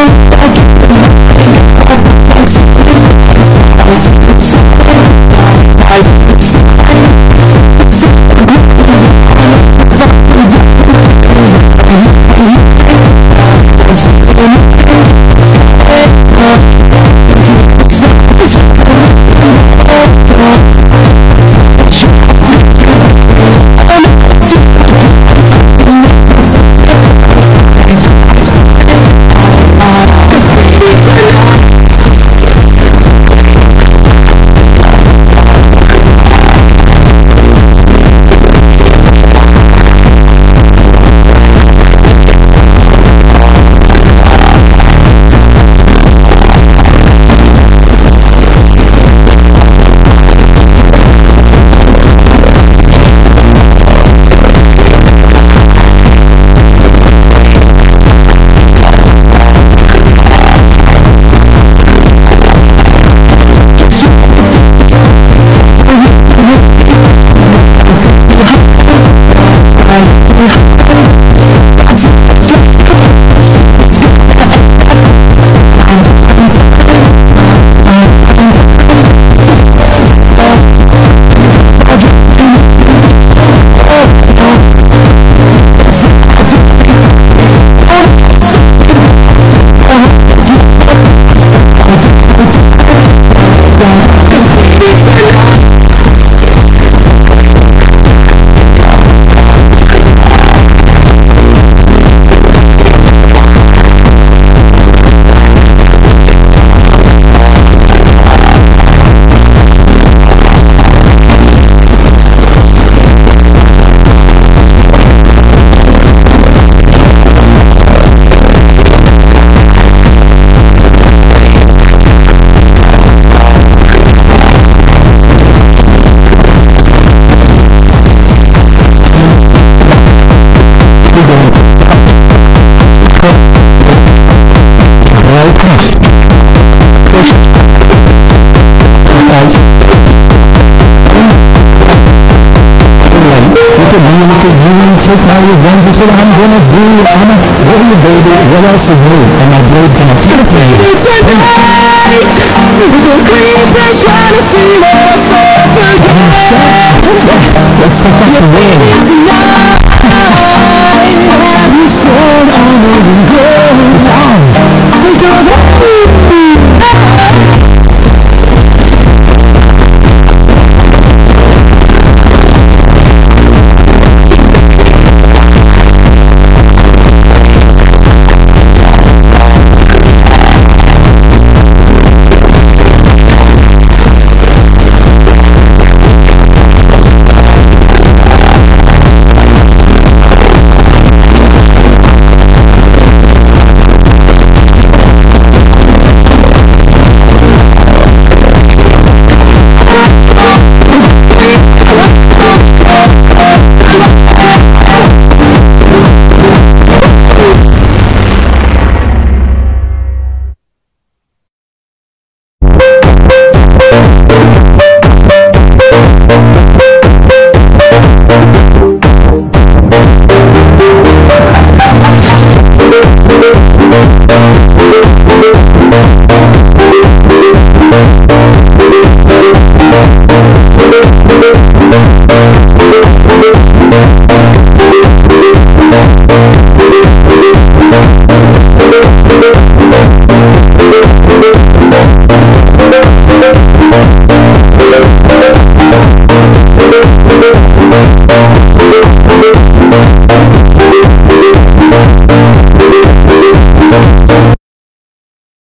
Oh, Look at you, take my revenge, that's what I'm gonna do. I'ma hit you, baby, what else is new? And my blade's gonna take me. Tonight, we go creep and try to steal us from the Let's get back to war.